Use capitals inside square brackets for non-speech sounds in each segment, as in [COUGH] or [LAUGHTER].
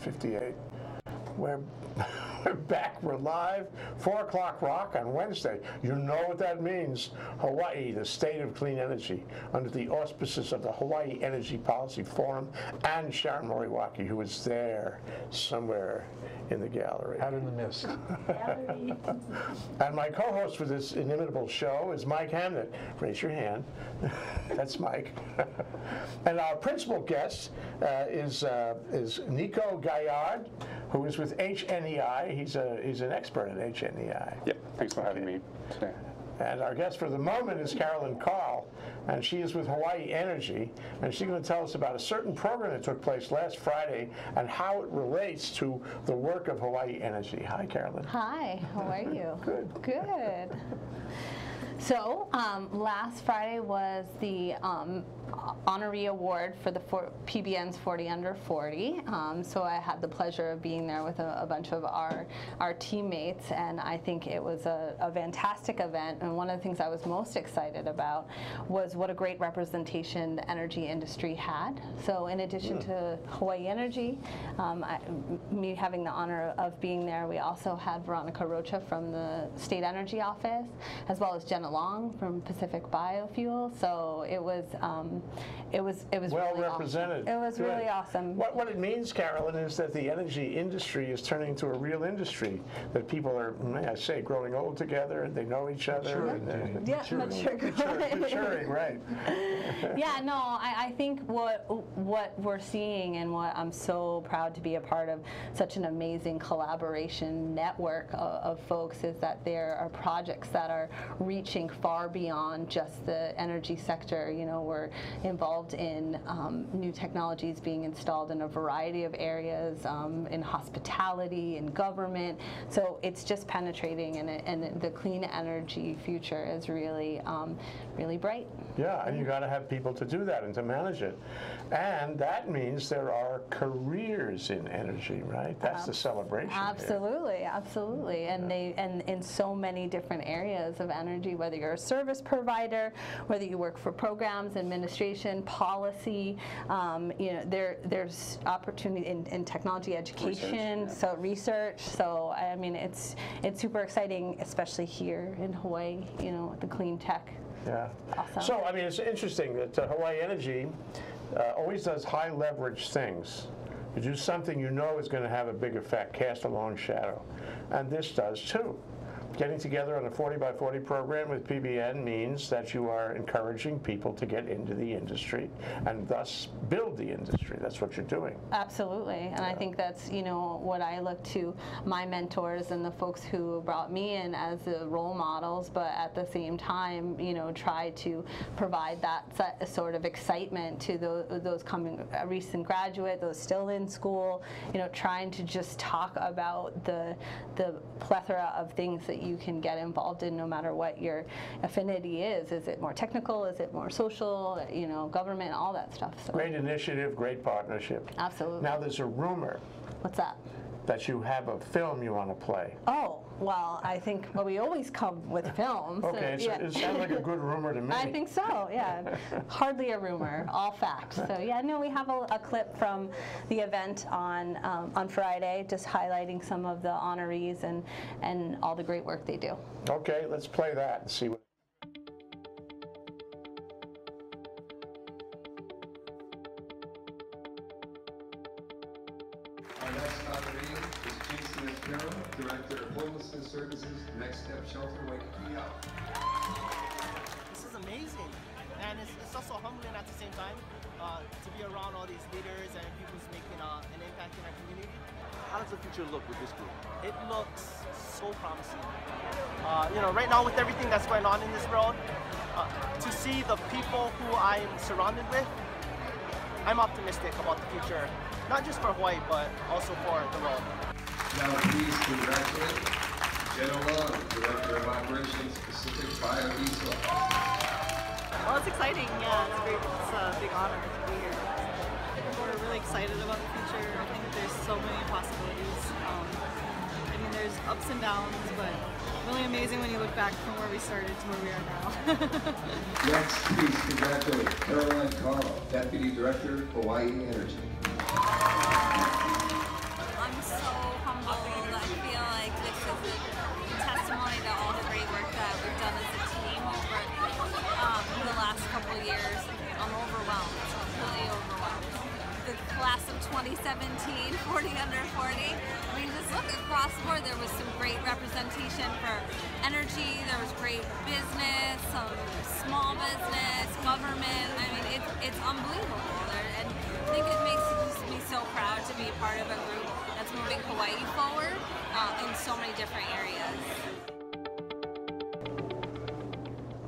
58. We're, we're [LAUGHS] back. We're live. Four o'clock rock on Wednesday. You know what that means. Hawaii, the state of clean energy, under the auspices of the Hawaii Energy Policy Forum and Sharon Moriwaki, who is there somewhere in the gallery. Out in the mist. [LAUGHS] And my co-host for this inimitable show is Mike Hamnett. Raise your hand. [LAUGHS] That's Mike. and our principal guest uh, is uh, is Nico Gaillard, who is with HNEI. He's a he's an expert at HNEI. Yep, thanks for having me today. And our guest for the moment is Carolyn Carl, and she is with Hawaii Energy, and she's going to tell us about a certain program that took place last Friday and how it relates to the work of Hawaii Energy. Hi, Carolyn. Hi, how are you? Good. Good. So, um, last Friday was the um, honoree award for the for PBN's 40 under 40. Um, so I had the pleasure of being there with a, a, bunch of our our teammates, and I think it was a, a, fantastic event. And one of the things I was most excited about was what a great representation the energy industry had. So in addition Hmm. to Hawaii Energy, um, I, me having the honor of being there, we also had Veronica Rocha from the State Energy Office, as well as Jenna Long from Pacific Biofuel. So it was um, it was it was Well really awesome. represented. It was Good. really awesome. What, what it means, Carolyn, is that the energy industry is turning into a real industry. That people are, may I say, growing old together and they know each other. and they're- Yeah, mature. Mature- Maturing, right. [LAUGHS] yeah, no, I, I think what what we're seeing and what I'm so proud to be a part of such an amazing collaboration network of, of folks is that there are projects that are reaching far beyond just the energy sector. You know, we're involved in um, new technologies being installed in a variety of areas, um, in hospitality, in government. So it's just penetrating, and, and the clean energy future is really, um, really bright. Yeah, and you got to have people to do that and to manage it. And that means there are careers in energy, right? That's the celebration. here. Absolutely, absolutely, and they and in so many different areas of energy, whether you're a service provider, whether you work for programs, administration, policy, um, you know, there there's opportunity in, in technology education, yeah. so research. So I mean, it's it's super exciting, especially here in Hawaii. You know, the clean tech. Yeah. Awesome. So, I mean, it's interesting that uh, Hawaii Energy uh, always does high leverage things. You do something you know is going to have a big effect, cast a long shadow. And this does too. Getting together on a 40 by 40 program with PBN means that you are encouraging people to get into the industry and thus build the industry. That's what you're doing. Absolutely, and I think that's you know what I look to my mentors and the folks who brought me in as the role models, but at the same time, you know, try to provide that sort of excitement to those, those coming uh, recent graduate, those still in school, you know, trying to just talk about the the plethora of things that you can get involved in, no matter what your affinity is. Is it more technical? Is it more social? You know, government, all that stuff. So Great initiative, great partnership. absolutely. Now, there's a rumor What's that? That you have a film you want to play. Oh, well, I think, well, we always come with films. Okay, so yeah. it sounds like a good rumor to [LAUGHS] me. I think so, yeah. [LAUGHS] Hardly a rumor, all facts. So, yeah, no, we have a, a clip from the event on, um, on Friday, just highlighting some of the honorees and, and all the great work they do. Okay, let's play that and see what. Next honoree is Jason Espero, Director of Homelessness Services, Next Step Shelter, Waikiki Out. This is amazing, and it's, it's also humbling at the same time uh, to be around all these leaders and people who's making uh, an impact in our community. How does the future look with this group? It looks so promising. Uh, you know, right now with everything that's going on in this world, uh, to see the people who I'm surrounded with, I'm optimistic about the future, not just for Hawaii, but also for the world. Now please congratulate Jenna Long, Director of Operations, Pacific Biodiesel. Well, it's exciting. Yeah, it's great. It's a big honor to be here. I think we're really excited about the future. I think there's so many possibilities. Um, I mean, there's ups and downs, but really amazing when you look back from where we started to where we are now. [LAUGHS] Next, please congratulate Caroline Carl, Deputy Director, Hawaii Energy. I'm so humbled. I feel like this is a testimony to all the great work that we've done as a team over um, the last couple years. I'm overwhelmed, completely overwhelmed. The class of 2017, 40 under 40. I mean, just look across the board. There was some great representation for energy. There was great business, some small business, government. I mean, it's it's unbelievable. And I think it makes so proud to be part of a group that's moving Hawaii forward uh, in so many different areas.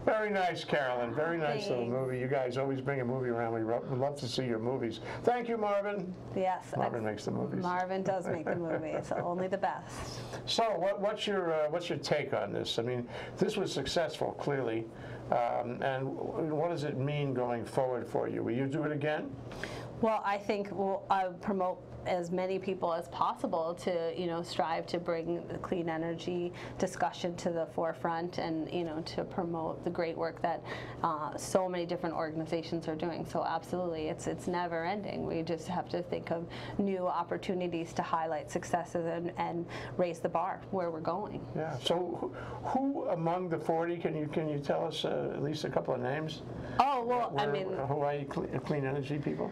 Very nice, Carolyn. Very nice little movie. You guys always bring a movie around. We ro- love to see your movies. Thank you, Marvin. Yes. Marvin makes the movies. Marvin does make the [LAUGHS] movies, so only the best. So, what, what's your uh, what's your take on this? I mean, this was successful, clearly, um, and what does it mean going forward for you? Will you do it again? Well, I think we'll uh, promote as many people as possible to, you know, strive to bring the clean energy discussion to the forefront and, you know, to promote the great work that uh, so many different organizations are doing. So absolutely, it's it's never ending. We just have to think of new opportunities to highlight successes and, and raise the bar where we're going. Yeah. So, who, among the 40 can you can you tell us uh, at least a couple of names? Oh well, I mean, Hawaii cle- clean energy people.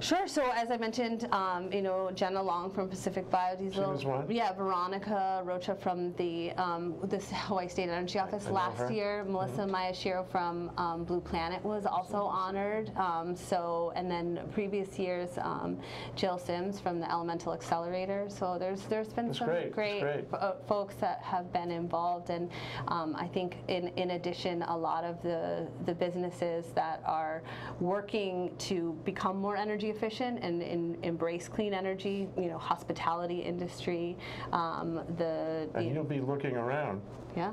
Sure. So as I mentioned, um, you know, Jenna Long from Pacific Biodiesel. She was one? Yeah, Veronica Rocha from the um, this Hawaii State Energy Office last her. Mm-hmm. year. Melissa Miyashiro from um, Blue Planet was also honored. Um, so and then previous years, um, Jill Sims from the Elemental Excelerator. So there's there's been That's some great, great. uh, folks that have been involved, and um, I think in, in addition, a lot of the, the businesses that are working to become more energy efficient and, and embrace clean energy, you know, hospitality industry, um, the, And you'll be looking around. yeah.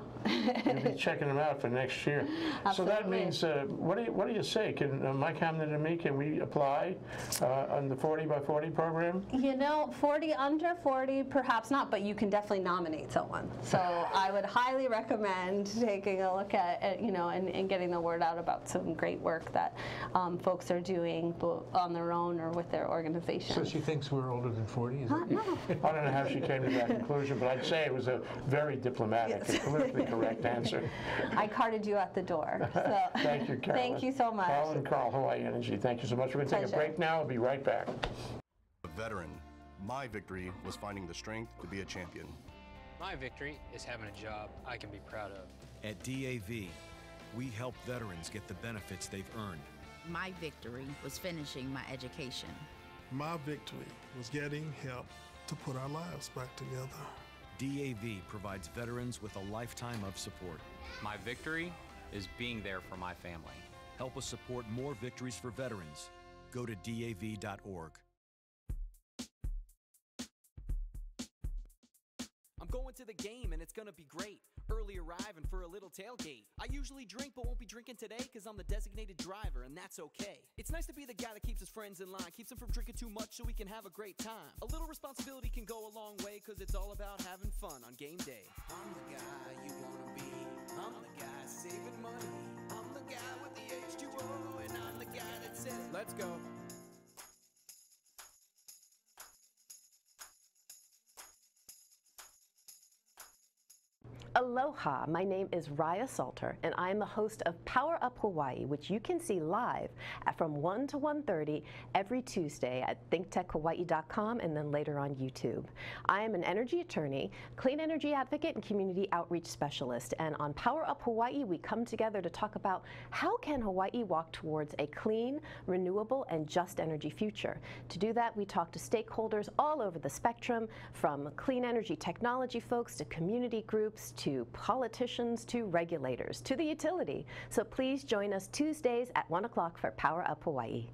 You'll be [LAUGHS] checking them out for next year. So that means, uh, what do you, what do you say? Can uh, Mike Hamnett and me, can we apply uh, on the 40 by 40 program? You know, 40 under 40, perhaps not, but you can definitely nominate someone. So I would highly recommend taking a look at, at, you know, and, and getting the word out about some great work that um, folks are doing on their own or with their organization. So she thinks we're older than 40, is Uh, it? no. I don't know how she came to that [LAUGHS] conclusion, but I'd say it was a very diplomatic and politically correct answer. I carted you at the door. So. [LAUGHS] Thank you, Carolyn. Thank you so much. Carl and Carl, Hawaii Energy, thank you so much. We're going to take a break now. We'll be right back. A veteran, my victory was finding the strength to be a champion. My victory is having a job I can be proud of. At DAV, we help veterans get the benefits they've earned. My victory was finishing my education. My victory was getting help to put our lives back together. DAV provides veterans with a lifetime of support. My victory is being there for my family. Help us support more victories for veterans. Go to DAV.org. I'm going to the game and it's gonna be great. Early arriving for a little tailgate. I usually drink but won't be drinking today cause I'm the designated driver and that's okay. It's nice to be the guy that keeps his friends in line, keeps them from drinking too much so we can have a great time. A little responsibility can go a long way cause it's all about having fun on game day. I'm the guy you wanna be. I'm the guy saving money. I'm the guy with the H2O and I'm the guy that says, let's go. Aloha, my name is Raya Salter, and I am the host of Power Up Hawaii, which you can see live from 1 to 1.30 every Tuesday at thinktechhawaii.com and then later on YouTube. I am an energy attorney, clean energy advocate, and community outreach specialist, and on Power Up Hawaii, we come together to talk about how can Hawaii walk towards a clean, renewable, and just energy future. To do that, we talk to stakeholders all over the spectrum, from clean energy technology folks to community groups to politicians to regulators to the utility. So please join us Tuesdays at 1 o'clock for Power Up Hawaii.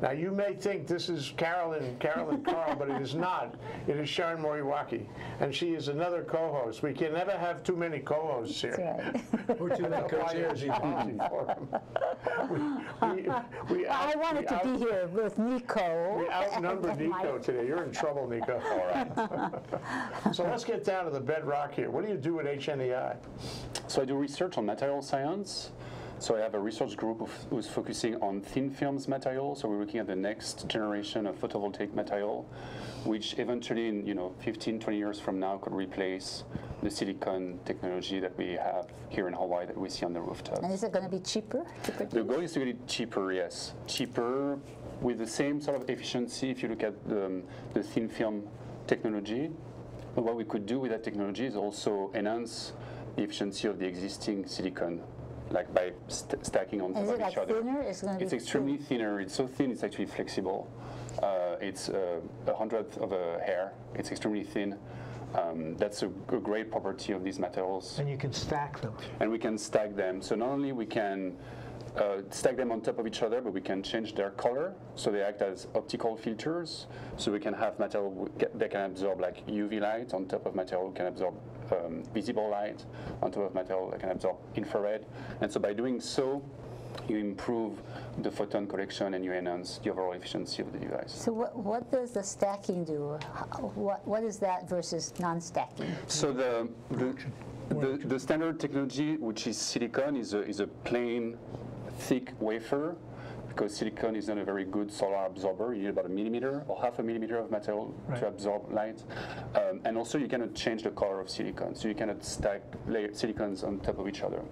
Now, you may think this is Carolyn, Carolyn Carl, but it is not. It is Sharon Moriwaki, and she is another co-host. We can never have too many co-hosts here. We're too many co-chairs I wanted we to out- be here with Nico. We outnumber and Mike. [LAUGHS] Nico today. You're in trouble, Nico. [LAUGHS] All right. So let's get down to the bedrock here. What do you do at HNEI? So I do research on material science. So I have a research group of- who's focusing on thin films material. So we're looking at the next generation of photovoltaic material, which eventually, in you know, 15, 20 years from now, could replace the silicon technology that we have here in Hawaii that we see on the rooftop. And is it going to be cheaper to The goal is to get it cheaper, yes. Cheaper with the same sort of efficiency if you look at the, um, the thin film technology. But what we could do with that technology is also enhance the efficiency of the existing silicon, like by st- stacking on top of it each other. thinner? It's gonna be It's extremely thinner. It's so thin, it's actually flexible. Uh, it's uh, a hundredth of a hair. It's extremely thin. Um, that's a, a great property of these materials And you can stack them. and we can stack them. So not only we can uh, stack them on top of each other, but we can change their color, so they act as optical filters. So we can have material that can absorb like UV light on top of material can absorb um, visible light on top of material that can absorb infrared. And so by doing so, you improve the photon collection and you enhance the overall efficiency of the device. So what, what does the stacking do? What, what is that versus non-stacking? So the the, the the standard technology, which is silicon, is a, is a plain, thick wafer. Because silicon is not a very good solar absorber, you need about a millimeter or half a millimeter of material Right. to absorb light. Um, and also, you cannot change the color of silicon, so you cannot stack layer silicons on top of each other.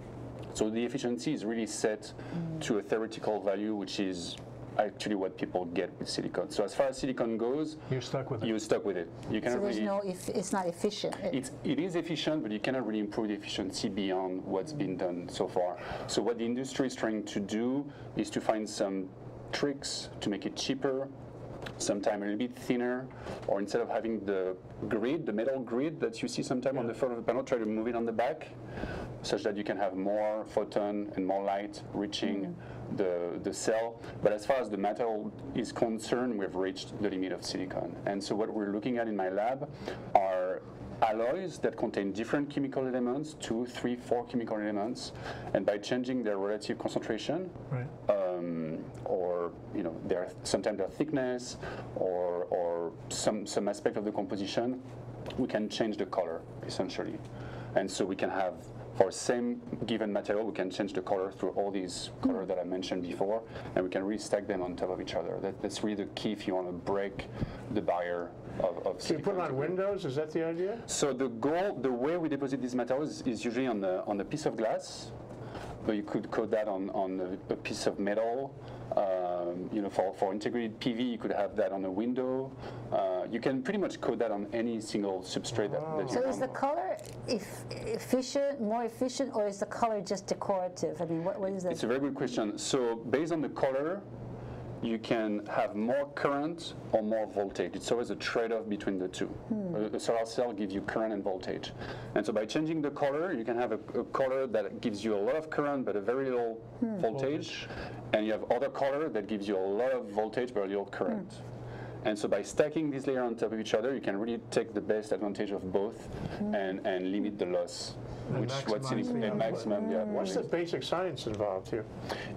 So the efficiency is really set to a theoretical value, which is actually what people get with silicon. So as far as silicon goes, You're stuck with it. you're stuck with it. You So cannot there's really no, eff- it's not efficient. It- it's, it is efficient, but you cannot really improve the efficiency beyond what's been done so far. So what the industry is trying to do is to find some tricks to make it cheaper, sometime a little bit thinner, or instead of having the grid, the metal grid that you see sometime on the front of the panel, try to move it on the back, such that you can have more photon and more light reaching mm. The, the cell. But as far as the metal is concerned, we've reached the limit of silicon. And so what we're looking at in my lab are alloys that contain different chemical elements, two, three, four chemical elements, and by changing their relative concentration, Right. um, or you know, their sometimes their thickness, or or some some aspect of the composition, we can change the color essentially, and so we can have for same given material, we can change the color through all these colors that I mentioned before, and we can really stack them on top of each other. That, that's really the key if you want to break the barrier of, of So you put it on windows, is that the idea? so the goal, the way we deposit these materials is usually on the on a piece of glass, but you could coat that on on a, a piece of metal. Um, you know, for, for integrated PV, you could have that on a window. Uh, you can pretty much coat that on any single substrate that, that you So is the color eff- efficient, more efficient, or is the color just decorative? I mean, what, what is It's a very good question. So based on the color, you can have more current or more voltage. It's always a trade-off between the two. Hmm. Uh, a, a solar cell gives you current and voltage. And so by changing the color, you can have a, a color that gives you a lot of current but a very little hmm. voltage. And you have other color that gives you a lot of voltage but a little current. Hmm. And so by stacking these layers on top of each other, you can really take the best advantage of both and, and limit the loss. And Which what's in maximize the and output. maximum, yeah. What's the basic science involved here?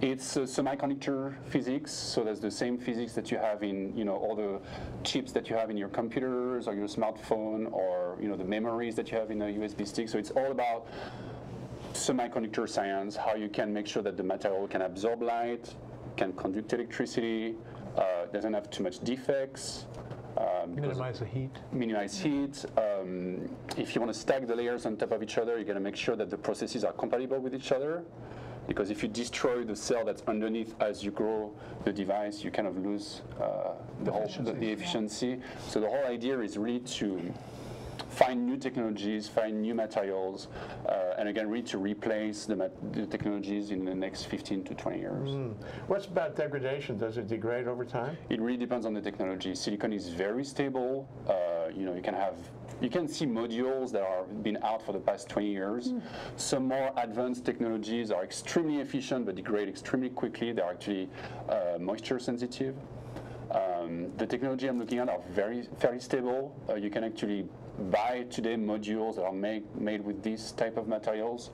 It's uh, semiconductor physics, so that's the same physics that you have in you know all the chips that you have in your computers or your smartphone or you know the memories that you have in a USB stick. So it's all about semiconductor science, how you can make sure that the material can absorb light, can conduct electricity, uh, doesn't have too much defects. Um, Minimize the heat. minimize heat. Um, if you want to stack the layers on top of each other, you're going to make sure that the processes are compatible with each other. Because if you destroy the cell that's underneath as you grow the device, you kind of lose uh, the whole the, the efficiency. So the whole idea is really to find new technologies, find new materials, uh, and again, really to replace the, the technologies in the next 15 to 20 years. Mm. What's about degradation? Does it degrade over time? It really depends on the technology. Silicon is very stable. Uh, you know, you can have you can see modules that are been out for the past 20 years. Some more advanced technologies are extremely efficient but degrade extremely quickly. They're actually uh, moisture sensitive. Um, the technology I'm looking at are very fairly stable. Uh, you can actually buy today modules that are made made with these type of materials.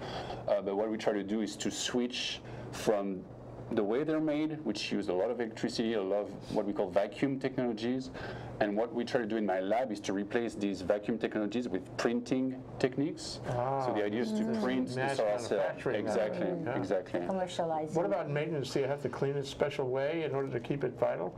Uh, but what we try to do is to switch from the way they're made, which use a lot of electricity, a lot of what we call vacuum technologies. And what we try to do in my lab is to replace these vacuum technologies with printing techniques. so the idea is to Mm. print the Mass solar cell. Exactly, yeah. exactly. Commercializing. What about maintenance? Do you have to clean it a special way in order to keep it vital?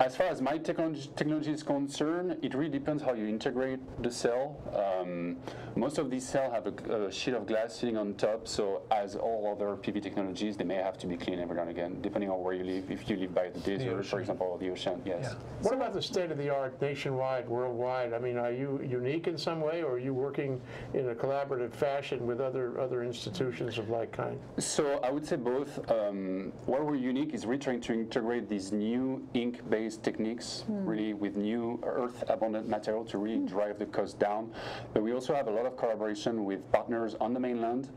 As far as my technology, technology is concerned, it really depends how you integrate the cell. Um, most of these cells have a, a sheet of glass sitting on top, so as all other PV technologies, they may have to be cleaned every now and again, depending on where you live. If you live by the desert, for example, or the ocean, yes. What about the state of the art nationwide, worldwide? I mean, are you unique in some way, or are you working in a collaborative fashion with other other institutions of like kind? So I would say both. Um, what we're unique is we're trying to integrate these new ink-based techniques, really with new earth-abundant material to really drive the cost down. But we also have a lot of collaboration with partners on the mainland,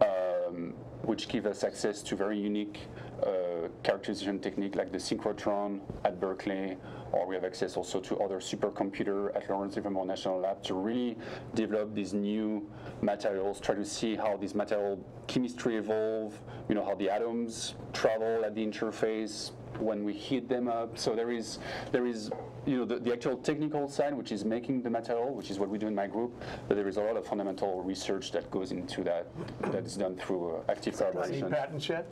um, which give us access to very unique uh, characterization technique like the synchrotron at Berkeley, or we have access also to other supercomputer at Lawrence Livermore National Lab to really develop these new materials, try to see how these material chemistry evolve, you know, how the atoms travel at the interface when we heat them up. So there is, there is, you know, the, the actual technical side, which is making the material, which is what we do in my group, but there is a lot of fundamental research that goes into that, that is done through uh, active Any collaboration. patents yet?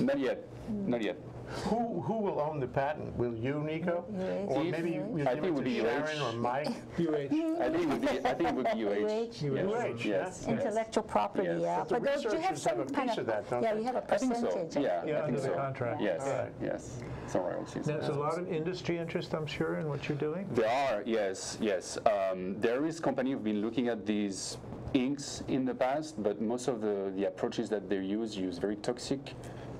Not yet, not yet. Who who will own the patent? Will you, Nico, or If- maybe you I give think it it would to be Sharon UH. or Mike? [LAUGHS] UH. [LAUGHS] I think it would be. I think it would be UH. UH, yeah. Yes. Intellectual property, Yes. yeah. But the those- you have researchers have some a kind piece of that, don't Yeah, they? you have a I think percentage. so. Yeah, Yeah, I think under the so. contract. Yes, Right. yes. Some royalties. There's a lot of industry interest, I'm sure, in what you're doing. There are, yes, yes. Um, there is company who've been looking at these inks in the past, but most of the, the approaches that they use use very toxic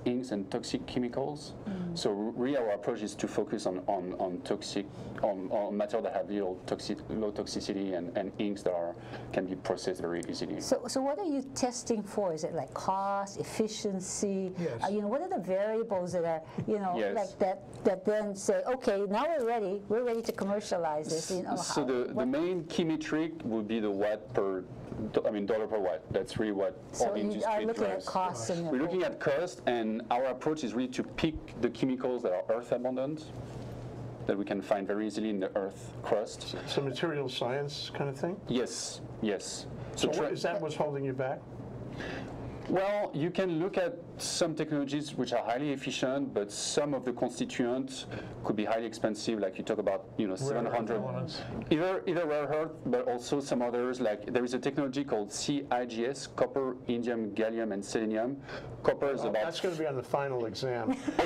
inks and toxic chemicals. So really our approach is to focus on, on, on toxic, on, on material that have little toxic, low toxicity and, and inks that are, can be processed very easily. So, so what are you testing for? Is it like cost, efficiency? Yes. Uh, you know, what are the variables that are, you know, Yes. like that that then say, okay, now we're ready. We're ready to commercialize this. You know, So how- the, the main key metric would be the watt per, I mean dollar per watt. That's really what So all the you industry are looking at costs and We're looking at cost, and our approach is really to pick the chemicals that are earth abundant, that we can find very easily in the earth crust. So material science kind of thing? Yes, yes. So try- what, is that what's holding you back? Well, you can look at some technologies which are highly efficient, but some of the constituents could be highly expensive. Like you talk about, you know, Rare 700. elements. Either either rare earth, but also some others. Like there is a technology called CIGS: copper, indium, gallium, and selenium. Copper is Oh, about That's going to be on the final exam. [LAUGHS]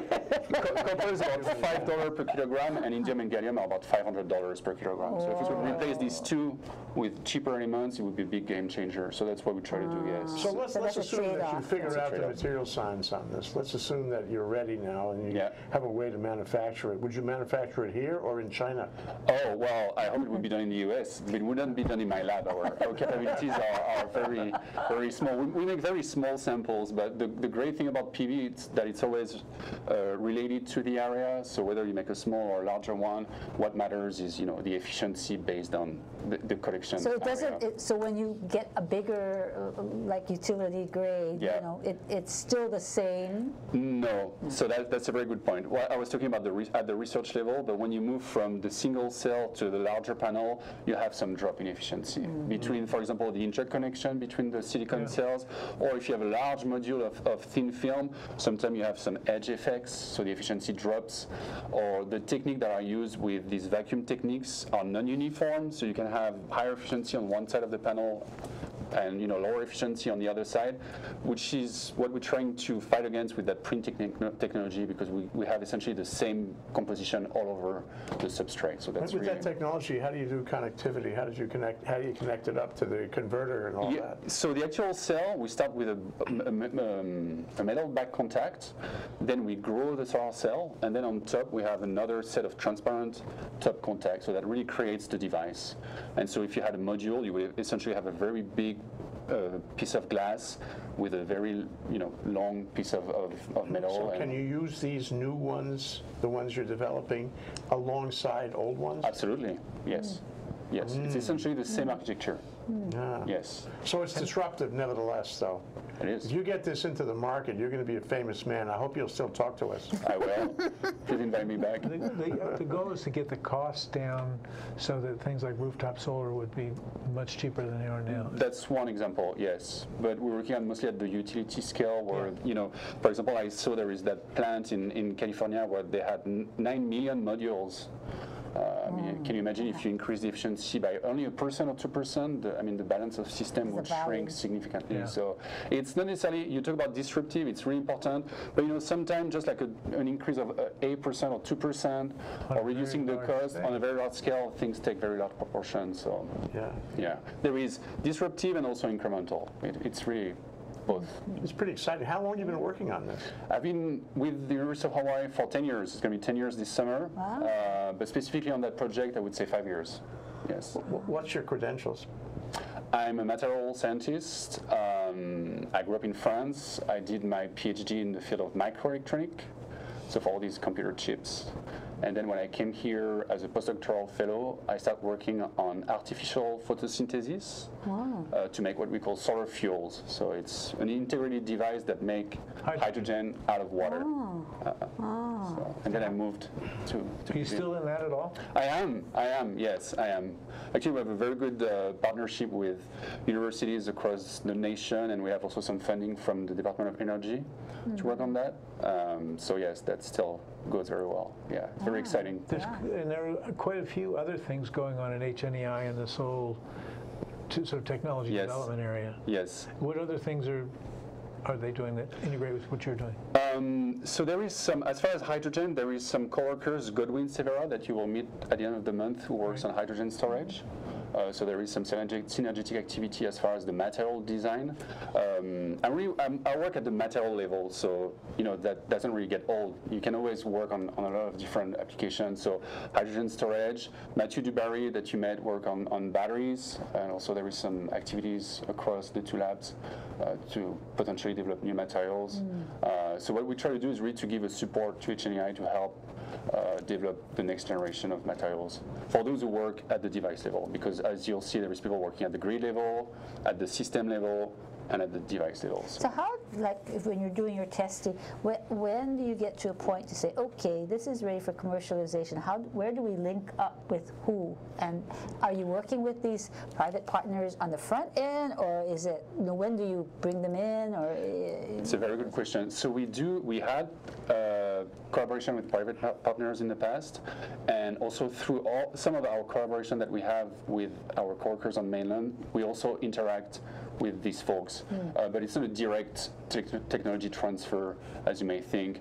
copper is about [LAUGHS] five dollar per kilogram, and indium and gallium are about five hundred dollars per kilogram. So if we could replace these two with cheaper elements, it would be a big game changer. So that's what we try to do. Yes. So let's, So let's assume that you figure out the trade-off. material science on this. Let's assume that you're ready now and you have a way to manufacture it. Would you manufacture it here or in China? Oh, well, I hope it would be done in the US. It wouldn't be done in my lab. Our, our capabilities are, are very, very small. We, we make very small samples, but the, the great thing about PV is that it's always uh, related to the area. So whether you make a small or larger one, what matters is, you know, the efficiency based on the, the collection So it area. doesn't. It, so when you get a bigger, uh, like utility grade, Yeah. you know, it, it's still the same. No, so that, that's a very good point. Well, I was talking about the re- at the research level, but when you move from the single cell to the larger panel, you have some drop in efficiency mm-hmm. between, for example, the interconnection between the silicon cells, or if you have a large module of, of thin film, sometimes you have some edge effects, so the efficiency drops. Or the technique that are used with these vacuum techniques are non-uniform, so you can have higher efficiency on one side of the panel and you know lower efficiency on the other side, which is what we're trying to fight against with that print technology because we, we have essentially the same composition all over the substrate. So that's With really that technology, how do you do connectivity? How did you connect, how do you connect it up to the converter and all Yeah, that? so the actual cell, we start with a, a- um, a metal back contact, then we grow the solar cell, and then on top we have another set of transparent top contact, so that really creates the device. And so if you had a module, you would essentially have a very big uh, piece of glass with a very you know long piece of, of, of metal. So can you use these new ones, the ones you're developing, alongside old ones? Absolutely, yes. Yes, it's essentially the same architecture. Ah. Yes. So it's disruptive nevertheless, though. It is. If you get this into the market, you're going to be a famous man. I hope you'll still talk to us. I will. Please invite me back. The, the, the goal is to get the costs down so that things like rooftop solar would be much cheaper than they are now. That's one example, yes. But we're working on mostly at the utility scale where, you know, for example, I saw there is that plant in, in California where they had 9 million modules. Uh, I mean, can you imagine if you increase the efficiency by only a percent or two percent? I mean, the balance of system It's would shrink significantly. Yeah. So it's not necessarily you talk about disruptive. It's really important, but you know, sometimes just like a, an increase of uh, eight percent or two percent, or reducing the very large cost on a very large scale, things take very large proportions. So Yeah. yeah, there is disruptive and also incremental. It, it's really both. It's pretty exciting. How long have you been working on this? I've been with the University of Hawaii for 10 years. It's going to be 10 years this summer. Uh, but specifically on that project, I would say five years. Yes. What's your credentials? I'm a material scientist. Um, I grew up in France. I did my PhD in the field of microelectronic, so for all these computer chips. And then when I came here as a postdoctoral fellow, I started working on artificial photosynthesis uh, to make what we call solar fuels. So it's an integrated device that make hydrogen, out of water. Uh, so- and then I moved to. to Are you still in that at all? I am. I am. Yes, I am. Actually, we have a very good uh, partnership with universities across the nation, and we have also some funding from the Department of Energy to work on that. Um, so yes, that still goes very well. Yeah, it's very exciting. There's, And there are quite a few other things going on in HNEI and this whole t- sort of technology Yes. development area. Yes. What other things are are they doing that integrate with what you're doing? Um, so there is some, as far as hydrogen, there is some coworkers, Godwin Severa, that you will meet at the end of the month, who works on hydrogen storage. Uh, so there is some synergetic, activity as far as the material design. Um, I, really, I'm, I work at the material level, so you know that doesn't really get old. You can always work on, on a lot of different applications. So hydrogen storage, Mathieu Dubarry that you met work on, on batteries, and also there is some activities across the two labs uh, to potentially develop new materials. Uh, so what we try to do is really to give a support to HNEI to help Uh, develop the next generation of materials for those who work at the device level. Because as you'll see, there is people working at the grid level, at the system level, and at the device levels. So how, like, if when you're doing your testing, when, when do you get to a point to say, okay, this is ready for commercialization? How, where do we link up with who? And are you working with these private partners on the front end, or is it, you know, when do you bring them in, or? uh, It's a very good question. So we do, we had uh, collaboration with private partners in the past, and also through all some of our collaboration that we have with our coworkers on mainland, we also interact with these folks. Uh, but it's not a direct tech- technology transfer, as you may think.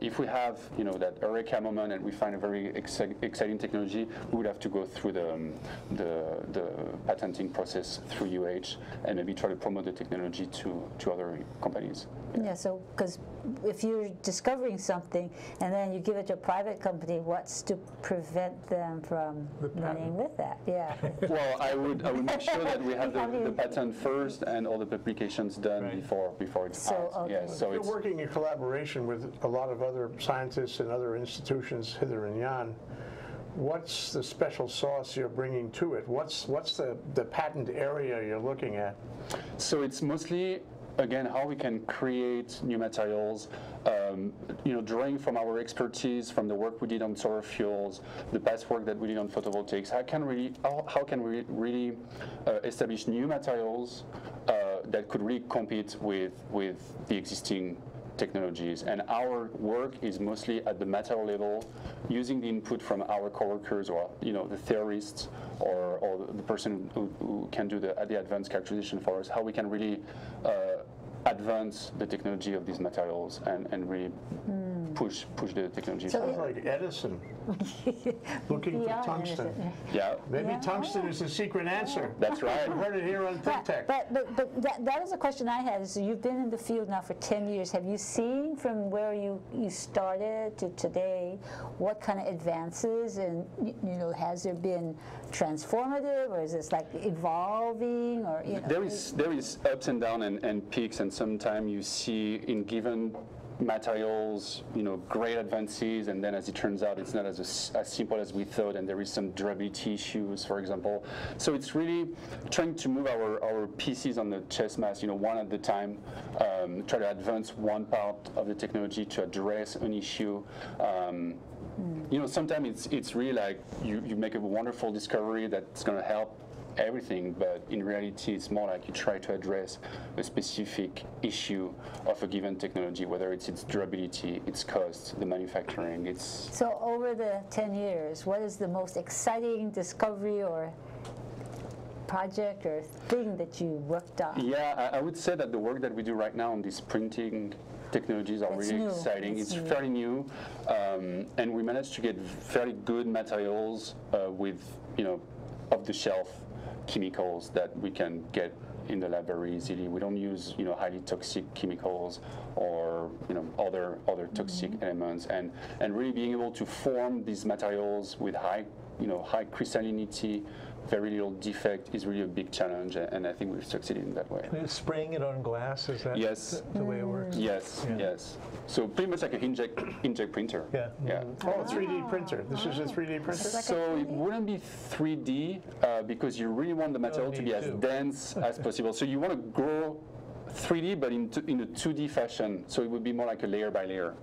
If we have, you know, that eureka moment and we find a very exci- exciting technology, we would have to go through the, um, the, the patenting process through UH and maybe try to promote the technology to, to other companies. Yeah, so, because if you're discovering something and then you give it to a private company, what's to prevent them from running with that? Yeah. [LAUGHS] Well, I would I would make sure that we have the, the patent first and all the publications done before before it's So, out. Yes, so You're it's working in collaboration with a lot of other scientists and other institutions hither and yon. What's the special sauce you're bringing to it? What's what's the, the patent area you're looking at? so it's mostly again how we can create new materials. Um, you know, drawing from our expertise, from the work we did on solar fuels, the past work that we did on photovoltaics. How can we how, how can we really uh, establish new materials uh, that could really compete with with the existing technologies. And our work is mostly at the material level, using the input from our coworkers or you know the theorists or, or the person who, who can do the, the advanced characterization for us, how we can really uh, advance the technology of these materials and, and really push push the technology. Sounds like Edison [LAUGHS] looking for tungsten. Edison. Yeah. Maybe Yeah. tungsten is the secret answer. That's right. You heard it here on Think But, Tech. but, but, but that, that is a question I had. Is you've been in the field now for 10 years. Have you seen from where you, you started to today what kind of advances and, you know, has there been transformative or is this like evolving or, you know? There is there is ups and downs and, and peaks, and sometimes you see in given materials, you know, great advances, and then as it turns out, it's not as as simple as we thought, and there is some durability issues, for example. So it's really trying to move our, our pieces on the chess mass, you know, one at a time, um, try to advance one part of the technology to address an issue. Um, you know, sometimes it's it's really like you, you make a wonderful discovery that's going to help everything, but in reality, it's more like you try to address a specific issue of a given technology, whether it's its durability, its cost, the manufacturing, its So over the 10 years, what is the most exciting discovery or project or thing that you worked on? Yeah, I, I would say that the work that we do right now on these printing technologies are That's really new. exciting. It's new. fairly new, um, and we managed to get fairly good materials uh, with you know off-the-shelf chemicals that we can get in the lab very easily. We don't use you know highly toxic chemicals or you know other other toxic Mm-hmm. elements, and and really being able to form these materials with high you know high crystallinity. Very little defect is really a big challenge, and and I think we've succeeded in that way. And spraying it on glass, is that Yes. the way it works? Yes, Yeah. yes. So pretty much like an inkjet inkjet printer. Yeah. Yeah. Oh, 3D printer. This is a 3D printer? So it wouldn't be 3D uh, because you really want the material to be need as dense as possible. So you want to grow 3D, but in, t- in a 2D fashion. So it would be more like a layer by layer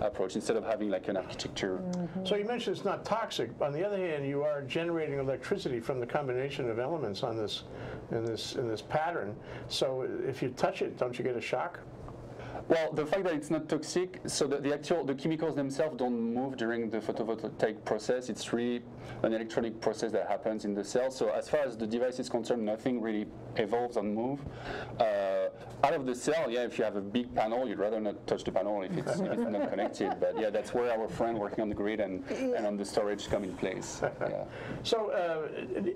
approach instead of having like an architecture. Mm-hmm. So you mentioned it's not toxic. On the other hand, you are generating electricity from the combination of elements on this, in this, in this pattern. So if you touch it, don't you get a shock? Well, the fact that it's not toxic, so the, the actual the chemicals themselves don't move during the photovoltaic process. It's really an electronic process that happens in the cell. So as far as the device is concerned, nothing really evolves and move. Uh, out of the cell, yeah, if you have a big panel, you'd rather not touch the panel if it's, if it's not connected. [LAUGHS] But yeah, that's where our friend working on the grid and, and on the storage come in place. [LAUGHS] Yeah. So, uh,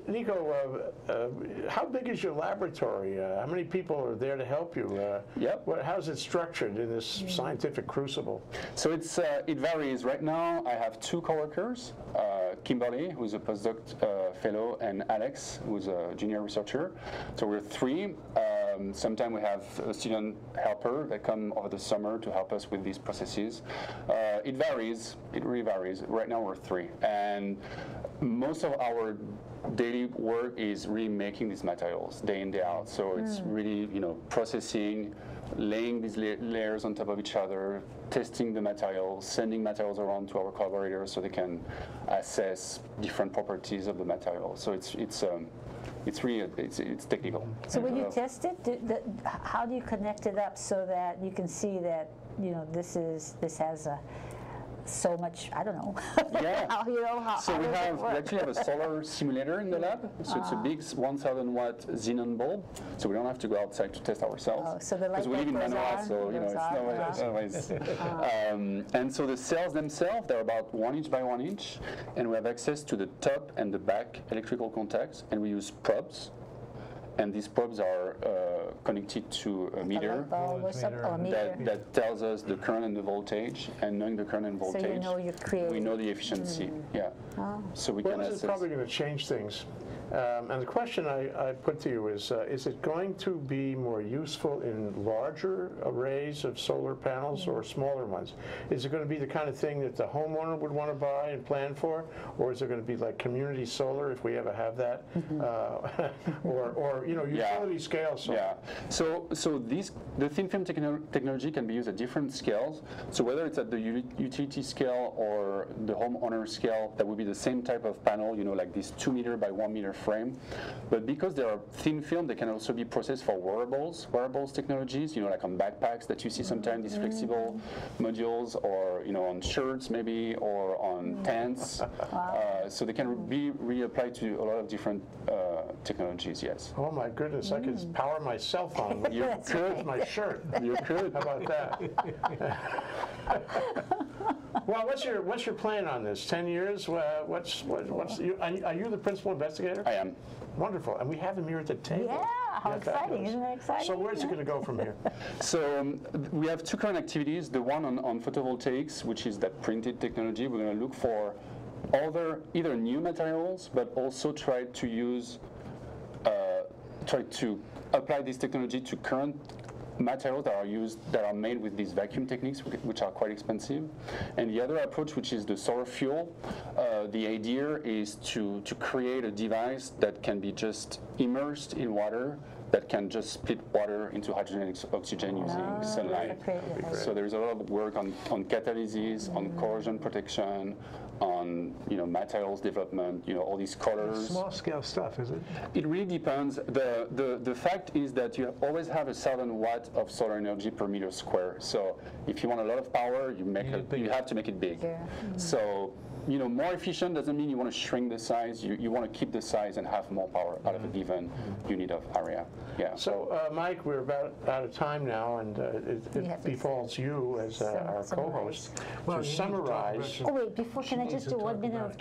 Nico, uh, uh, how big is your laboratory? Uh, how many people are there to help you? Uh, Yep. what, how's it structured in this scientific crucible? So it's uh, it varies. Right now, I have two coworkers: uh, Kimberly, who's a postdoc uh, fellow, and Alex, who's a junior researcher. So we're three. Um, Sometimes we have a student helper that come over the summer to help us with these processes. Uh, it varies. It really varies. Right now, we're three, and most of our daily work is really making these materials day in day out. So it's Mm. really you know processing, laying these la- layers on top of each other, testing the materials, sending materials around to our collaborators so they can assess different properties of the material. So it's it's um, it's really it's it's technical. So when you Uh, test it, do, the, how do you connect it up so that you can see that, you know, this is, this has a, so much, I don't know. Yeah. [LAUGHS] How, you know, how, So how we have we actually have a solar [LAUGHS] simulator in the lab. So it's a Ah. big 1,000 watt xenon bulb. So we don't have to go outside to test ourselves. Oh, so the light Because we live in Manoa, so you know it's always. uh-huh. Uh-huh. um, and so the cells themselves, they're about one inch by one inch, and we have access to the top and the back electrical contacts, and we use probes. And these probes are uh, connected to a meter, bulb or some- or a meter. That, that tells us the current and the voltage. And knowing the current and So you voltage, know you're we know the efficiency. Yeah. Oh. So we well, can this is probably going to change things. Um, and the question I, I put to you is, uh, is it going to be more useful in larger arrays of solar panels or smaller ones? Is it going to be the kind of thing that the homeowner would want to buy and plan for? Or is it going to be like community solar, if we ever have that? Uh, [LAUGHS] or, or, you know, Yeah. utility scale solar? Yeah. So, so these the thin film techno- technology can be used at different scales. So whether it's at the utility scale or the homeowner scale, that would be the same type of panel. You know, like this two meter by one meter frame. But because they are thin film, they can also be processed for wearables, wearables technologies, you know, like on backpacks that you see sometimes, these flexible modules, or, you know, on shirts maybe, or on tents. [LAUGHS] Uh, so they can be reapplied to a lot of different uh, technologies, yes. Oh my goodness, I Mm. [LAUGHS] could power my cell phone with You with could. my shirt. You could. How about that? [LAUGHS] Well, what's your, what's your plan on this? 10 years? Uh, What's, what- what's, you- are you- are you the principal investigator? I am. Wonderful, and we have him here at the table. Yeah, how Yeah, exciting, fabulous. isn't that exciting? So where's it going to go from here? [LAUGHS] So um, we have two current activities. The one on, on photovoltaics, which is that printed technology. We're going to look for other either new materials, but also try to use, uh, try to apply this technology to current materials that are used that are made with these vacuum techniques, which are quite expensive. And the other approach, which is the solar fuel, uh, the idea is to to create a device that can be just immersed in water that can just split water into hydrogen and ox- oxygen using Oh, sunlight. So there is a lot of work on, on catalysis, on corrosion protection, on you know materials development, you know all these colors. Small scale stuff, is it? It really depends. The, the, the fact is that you always have a thousand watt of solar energy per meter square. So if you want a lot of power, you make a, you have to make it big. So you know more efficient doesn't mean you want to shrink the size. You, you want to keep the size and have more power out of a given unit of area. Yeah. So, uh, Mike, we're about out of time now, and uh, it You it to befalls you as uh, our summarize. co-host Well, to you to summarize. Oh, wait, before, can I just do one talk minute about of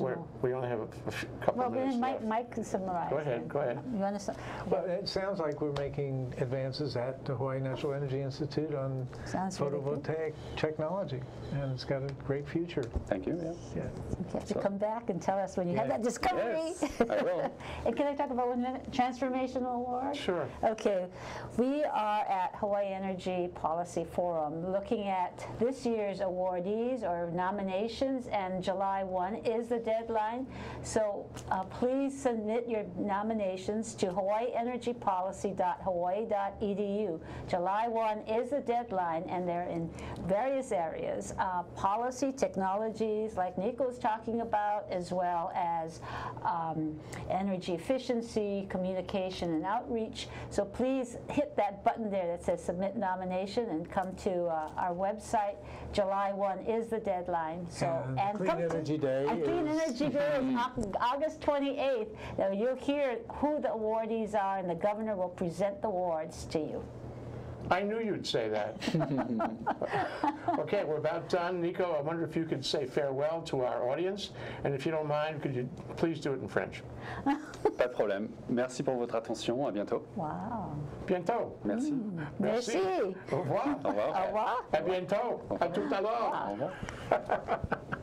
We're- We only have a a few- couple Well, minutes then Mike. Mike can summarize. Go ahead, go ahead. You understand? But it sounds like we're making advances at the Hawaii Natural Energy Institute on Sounds really photovoltaic technology, and it's got a great future. Thank you. Yeah. Yeah. You have to So- come back and tell us when you Yeah. that discovery. Yes, I will. [LAUGHS] and can I talk about one minute? Transformational award? Sure. Okay, we are at Hawaii Energy Policy Forum looking at this year's awardees or nominations, and July 1 is the deadline. So uh, please submit your nominations to hawaiienergypolicy.hawaii.edu. July 1 is the deadline, and they're in various areas uh, policy, technologies, like Nico was talking about, as well as um, energy efficiency, communication, and outreach. So please hit that button there that says submit nomination and come to uh, our website. July 1 is the deadline. So And Clean come to- Energy Day and Clean Energy [LAUGHS] Day is August 28th. Now you'll hear who the awardees are, and the governor will present the awards to you. I knew you'd say that. [LAUGHS] Okay, we're about done. Nico, I wonder if you could say farewell to our audience, and if you don't mind, could you please do it in French? Pas de problème. Merci pour votre attention. À bientôt. Wow. Bientôt. Merci. Mm. Merci. Au revoir. Au revoir. Au revoir. À bientôt. À tout à l'heure. Au revoir. [LAUGHS]